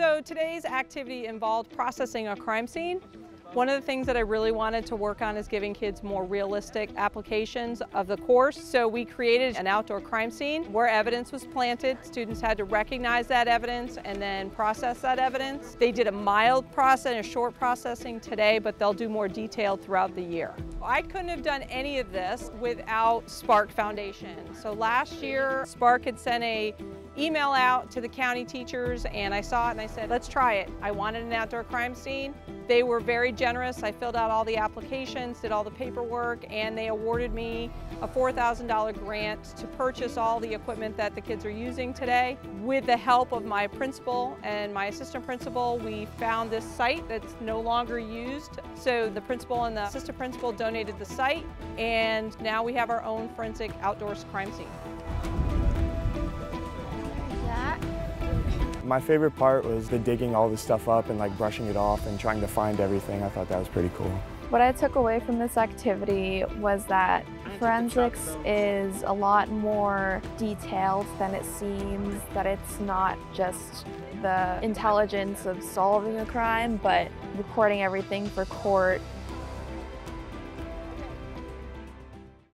So today's activity involved processing a crime scene. One of the things that I really wanted to work on is giving kids more realistic applications of the course. So we created an outdoor crime scene where evidence was planted. Students had to recognize that evidence and then process that evidence. They did a mild process a short processing today, but they'll do more detailed throughout the year. I couldn't have done any of this without SPARK Foundation. So last year, Spark had sent a email out to the county teachers and I saw it and I said, let's try it. I wanted an outdoor crime scene. They were very generous. I filled out all the applications, did all the paperwork, and they awarded me a $4,000 grant to purchase all the equipment that the kids are using today. With the help of my principal and my assistant principal, we found this site that's no longer used. So the principal and the assistant principal donated the site, and now we have our own forensic outdoors crime scene. My favorite part was the digging all the stuff up and like brushing it off and trying to find everything. I thought that was pretty cool. What I took away from this activity was that forensics is a lot more detailed than it seems, that it's not just the intelligence of solving a crime, but recording everything for court